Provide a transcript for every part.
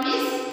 one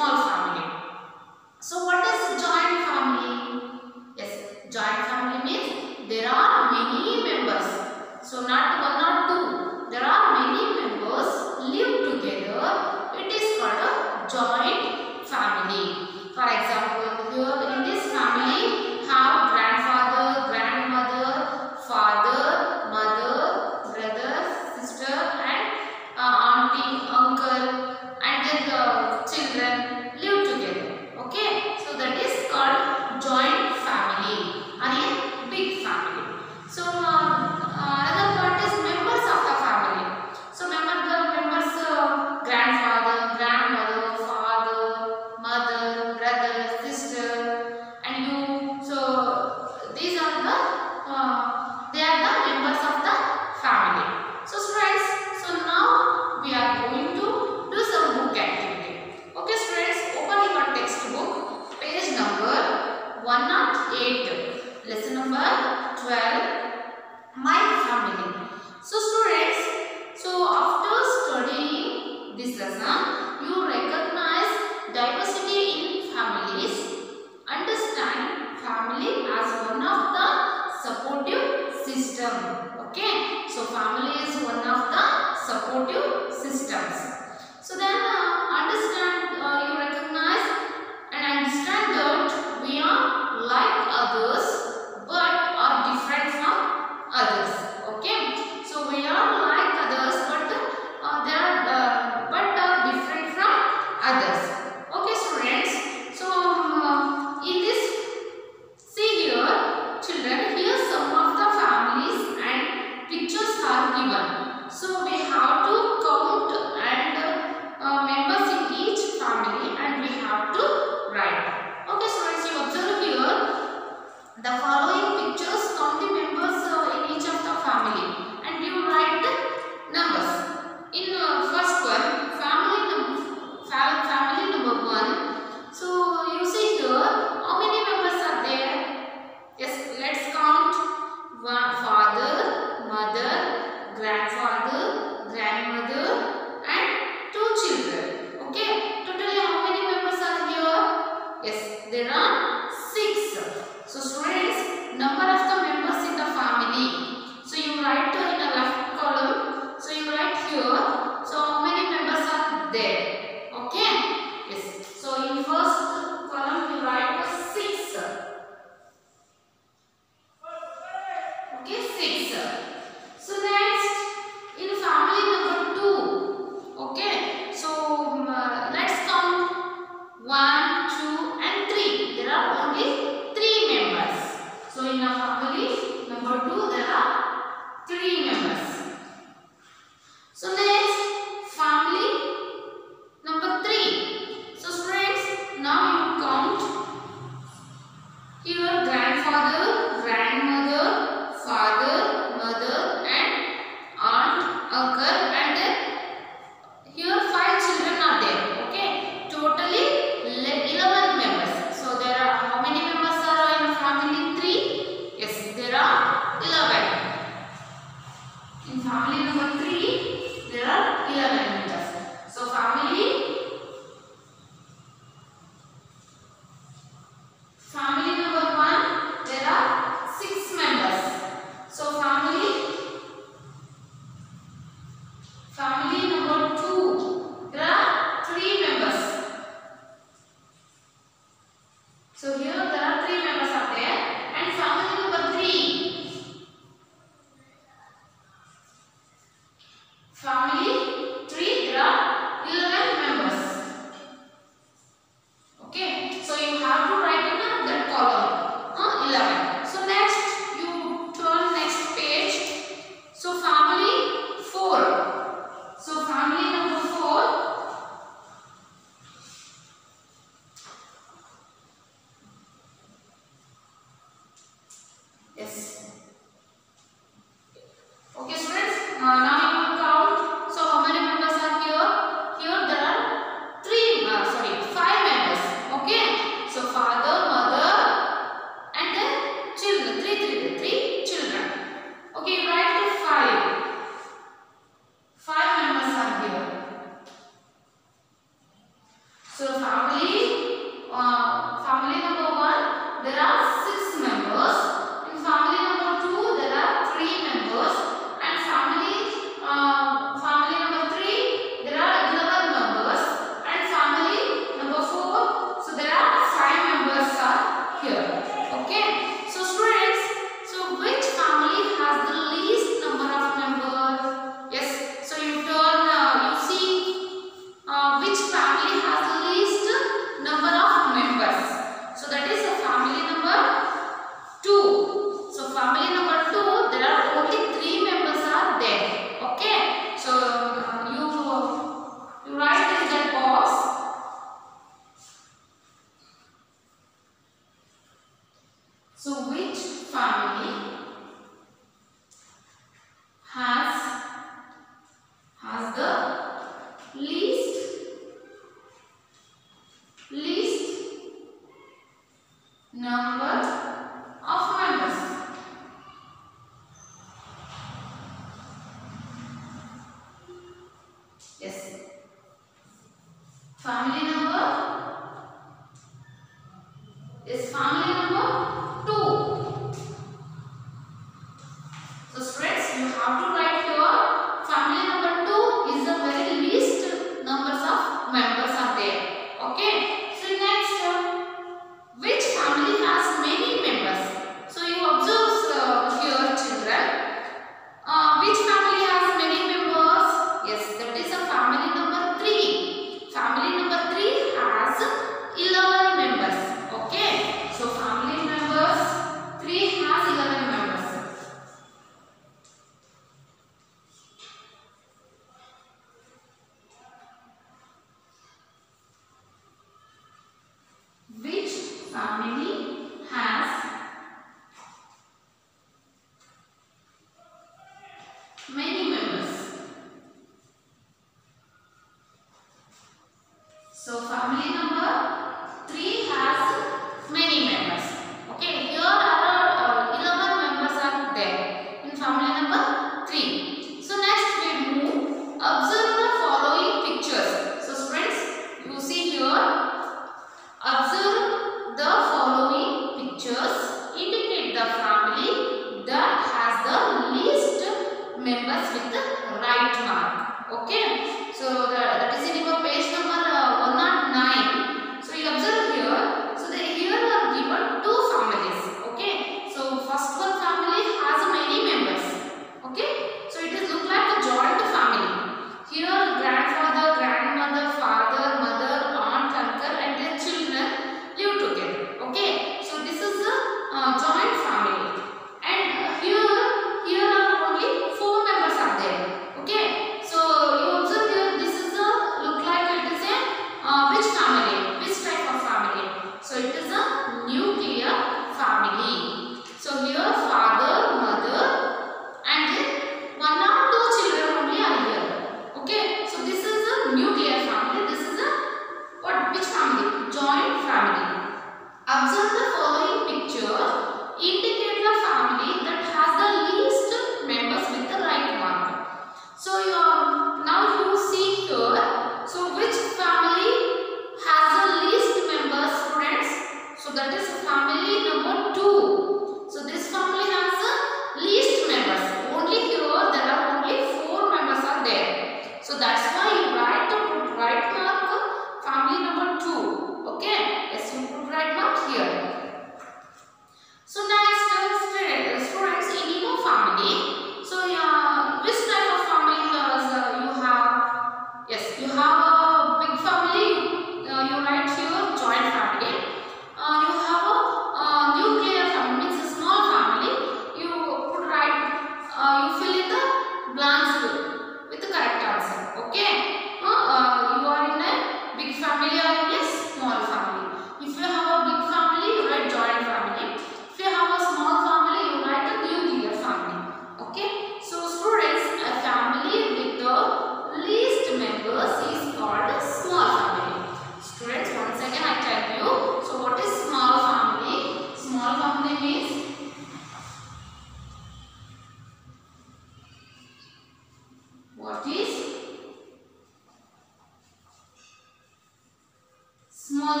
small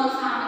small town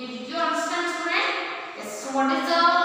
Did you understand friend. Yes. What is the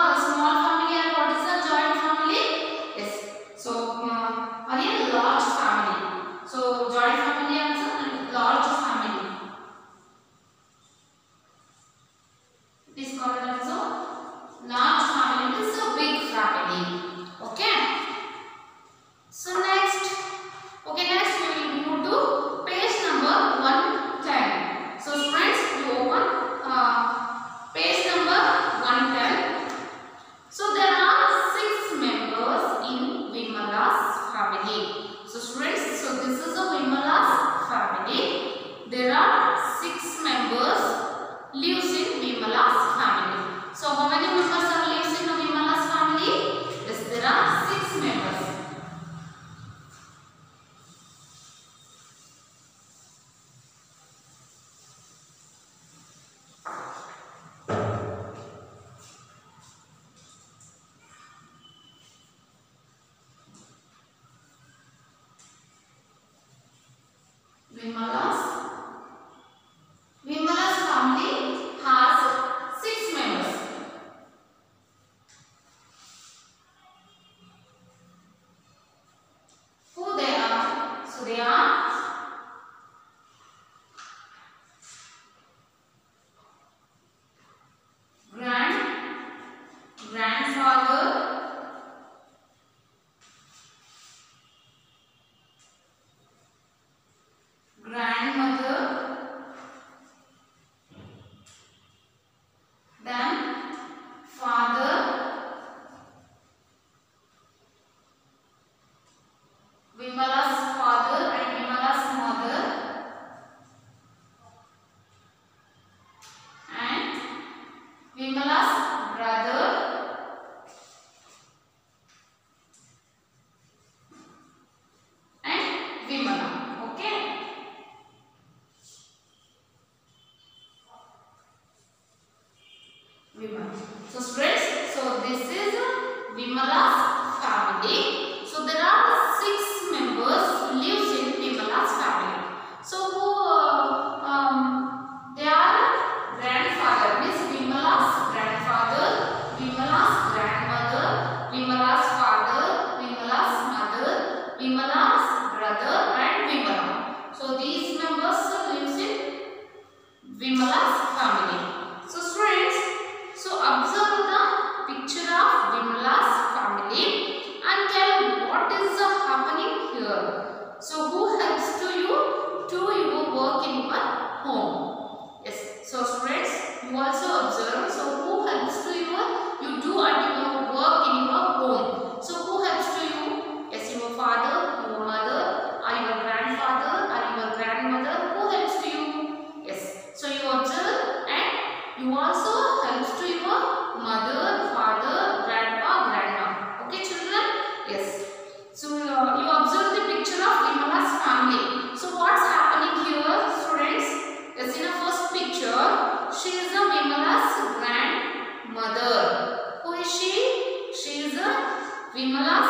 to your mother, father, grandpa, grandma. Okay children? Yes. So uh, you observe the picture of Vimala's family. So what's happening here students? Yes, in the first picture, she is a Vimala's grandmother. Who is she? She is a Vimala's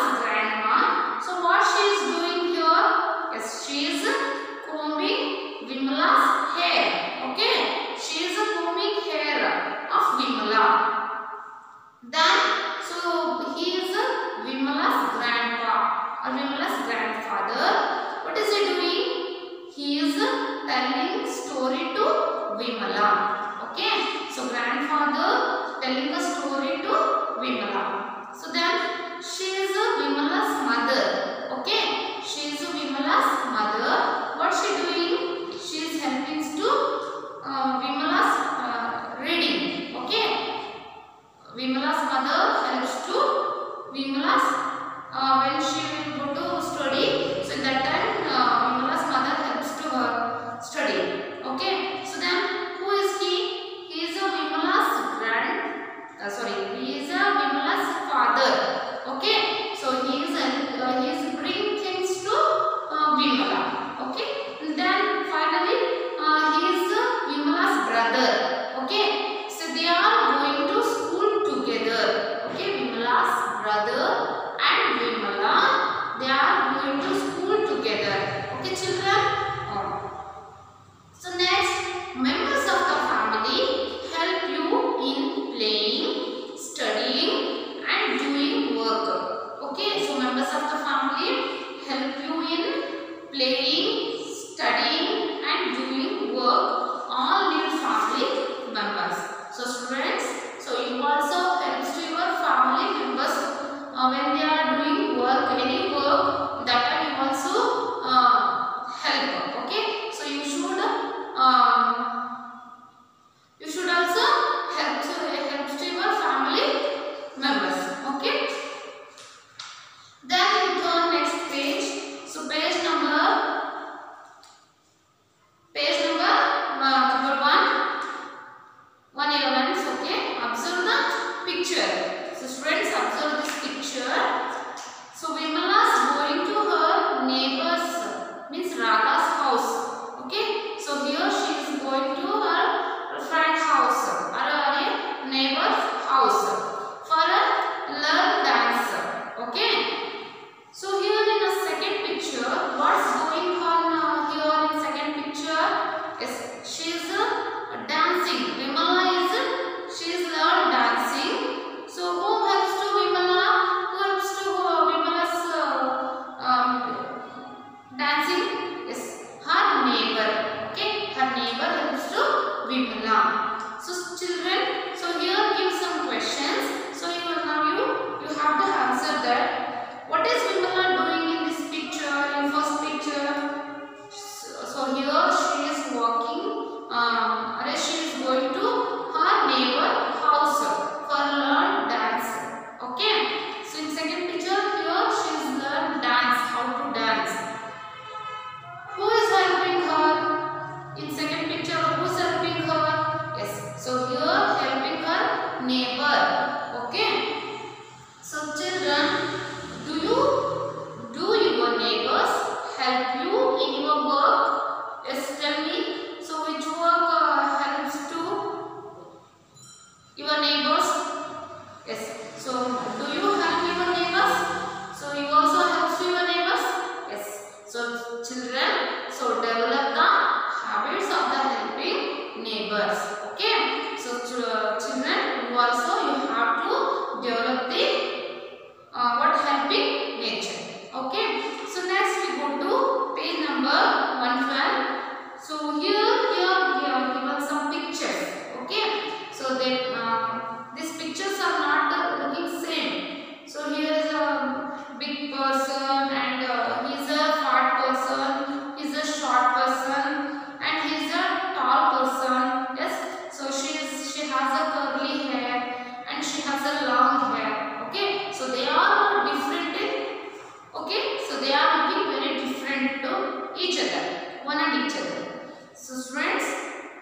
So students,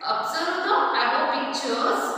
observe the above pictures,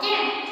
这。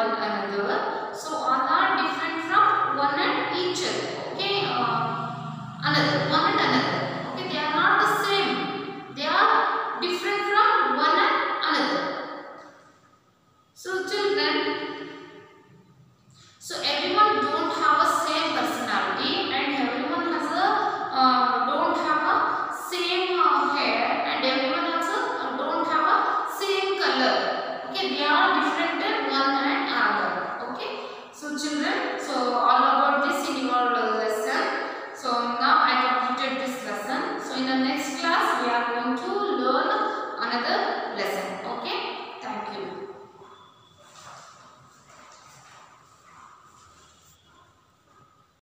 One another.